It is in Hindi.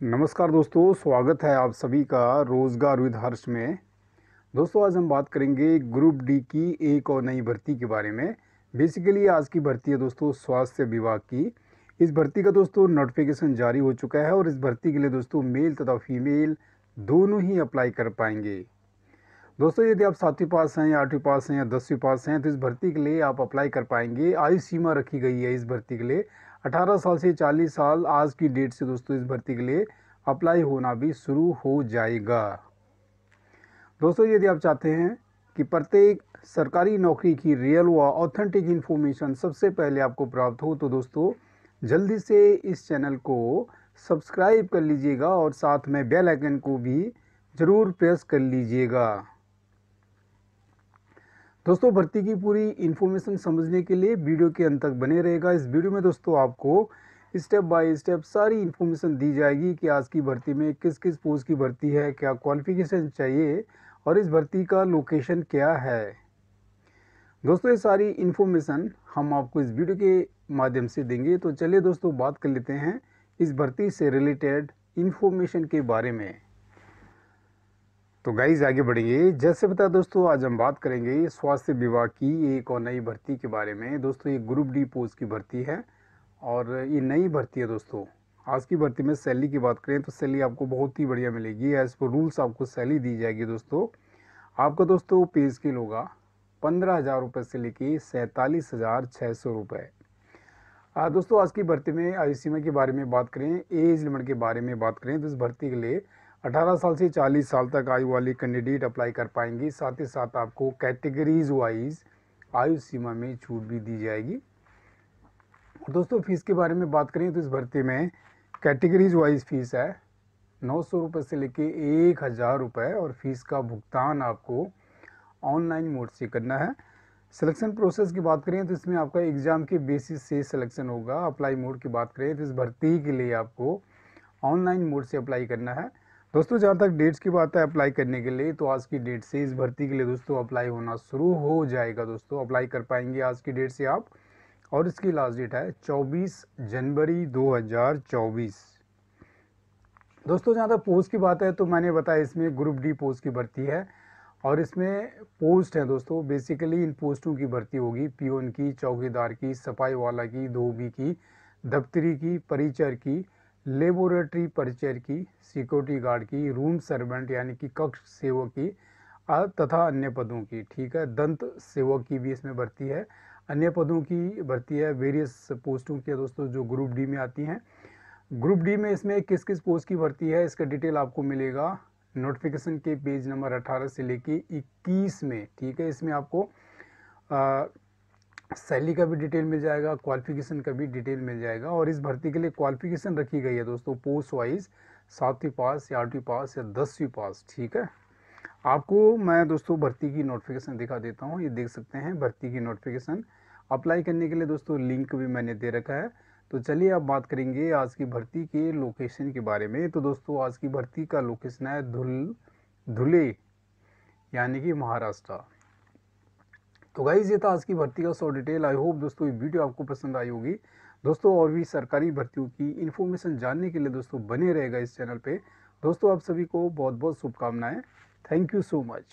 नमस्कार दोस्तों, स्वागत है आप सभी का रोज़गार विद हर्ष में। दोस्तों, आज हम बात करेंगे ग्रुप डी की एक और नई भर्ती के बारे में। बेसिकली आज की भर्ती है दोस्तों स्वास्थ्य विभाग की। इस भर्ती का दोस्तों नोटिफिकेशन जारी हो चुका है और इस भर्ती के लिए दोस्तों मेल तथा फीमेल दोनों ही अप्लाई कर पाएँगे। दोस्तों, यदि आप सातवीं पास हैं या आठवीं पास हैं या दसवीं पास हैं तो इस भर्ती के लिए आप अप्लाई कर पाएँगे। आयु सीमा रखी गई है इस भर्ती के लिए। 18 साल से 40 साल आज की डेट से दोस्तों इस भर्ती के लिए अप्लाई होना भी शुरू हो जाएगा। दोस्तों, यदि आप चाहते हैं कि प्रत्येक सरकारी नौकरी की रियल व ऑथेंटिक इन्फॉर्मेशन सबसे पहले आपको प्राप्त हो तो दोस्तों, जल्दी से इस चैनल को सब्सक्राइब कर लीजिएगा और साथ में बेल आइकन को भी ज़रूर प्रेस कर लीजिएगा। दोस्तों, भर्ती की पूरी इन्फॉर्मेशन समझने के लिए वीडियो के अंत तक बने रहेगा। इस वीडियो में दोस्तों आपको स्टेप बाय स्टेप सारी इन्फॉर्मेशन दी जाएगी कि आज की भर्ती में किस किस पोस्ट की भर्ती है, क्या क्वालिफिकेशन चाहिए और इस भर्ती का लोकेशन क्या है। दोस्तों, ये सारी इन्फॉर्मेशन हम आपको इस वीडियो के माध्यम से देंगे। तो चलिए दोस्तों, बात कर लेते हैं इस भर्ती से रिलेटेड इन्फॉर्मेशन के बारे में। तो गाइज़ आगे बढ़ेंगे। जैसे बता दोस्तों, आज हम बात करेंगे स्वास्थ्य विभाग की एक और नई भर्ती के बारे में। दोस्तों, ये ग्रुप डी पोस्ट की भर्ती है और ये नई भर्ती है दोस्तों। आज की भर्ती में सैलरी की बात करें तो सैलरी आपको बहुत ही बढ़िया मिलेगी। एज पर रूल्स आपको सैलरी दी जाएगी दोस्तों। आपका दोस्तों पे स्केल होगा पंद्रह हज़ार रुपये से लेके सैंतालीस हज़ार छः सौ रुपये दोस्तों, आज की भर्ती में आयु सीमा के बारे में बात करें एज लिमिट के बारे में बात करें। तो इस भर्ती के लिए 18 साल से 40 साल तक आयु वाली कैंडिडेट अप्लाई कर पाएँगी। साथ ही साथ आपको कैटेगरीज वाइज आयु सीमा में छूट भी दी जाएगी। दोस्तों, फ़ीस के बारे में बात करें तो इस भर्ती में कैटेगरीज वाइज फ़ीस है नौ सौ रुपये से लेके एक हज़ार रुपये और फ़ीस का भुगतान आपको ऑनलाइन मोड से करना है। सिलेक्शन प्रोसेस की बात करें तो इसमें आपका एग्ज़ाम के बेसिस से सिलेक्शन होगा। अप्लाई मोड की बात करें तो इस भर्ती के लिए आपको ऑनलाइन मोड से अप्लाई करना है। दोस्तों, जहाँ तक डेट्स की बात है अप्लाई करने के लिए तो आज की डेट से इस भर्ती के लिए दोस्तों अप्लाई होना शुरू हो जाएगा दोस्तों। अप्लाई कर पाएँगे आज की डेट से आप। और इसकी लास्ट डेट है 24 जनवरी 2024 दोस्तों, जहाँ तक पोस्ट की बात है तो मैंने बताया इसमें ग्रुप डी पोस्ट की भर्ती है। और इसमें पोस्ट है दोस्तों बेसिकली इन पोस्टों की भर्ती होगी। पियोन की, चौकीदार की, सफ़ाई वाला की, धोबी की, दफ्तरी की, परिचर की लेबोरेटरी परिचय की, सिक्योरिटी गार्ड की, रूम सर्वेंट यानी कि कक्ष सेवक की तथा अन्य पदों की। ठीक है, दंत सेवक की भी इसमें भर्ती है। अन्य पदों की भर्ती है वेरियस पोस्टों की दोस्तों, जो ग्रुप डी में आती हैं। ग्रुप डी में इसमें किस किस पोस्ट की भर्ती है, इसका डिटेल आपको मिलेगा। नोटिफिकेशन के पेज नंबर 18 से लेके 21 में। ठीक है, इसमें आपको सैली का भी डिटेल मिल जाएगा क्वालिफिकेशन का भी डिटेल मिल जाएगा और इस भर्ती के लिए क्वालिफिकेशन रखी गई है दोस्तों पोस्ट वाइज सातवीं पास या आठवीं पास या दसवीं पास ठीक है? आपको मैं दोस्तों भर्ती की नोटिफिकेशन दिखा देता हूँ, ये देख सकते हैं भर्ती की नोटिफिकेशन अप्लाई करने के लिए दोस्तों लिंक भी मैंने दे रखा है। तो चलिए अब बात करेंगे आज की भर्ती के लोकेशन के बारे में। तो दोस्तों आज की भर्ती का लोकेशन है धुल, धुले, यानी कि महाराष्ट्र। तो गाइज़ ये था आज की भर्ती का सौ डिटेल आई होप दोस्तों ये वीडियो आपको पसंद आई होगी। दोस्तों, और भी सरकारी भर्तियों की इन्फॉर्मेशन जानने के लिए दोस्तों बने रहेगा इस चैनल पे। दोस्तों, आप सभी को बहुत बहुत शुभकामनाएँ। Thank you so much